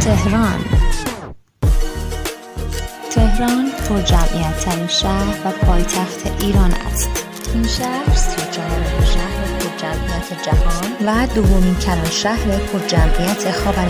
تهران. تهران پر جمعیت ترین شهر و پایتخت ایران است. این شهر سی شهر پر جمعیت جهان و دومین کلان شهر پر جمعیت خاور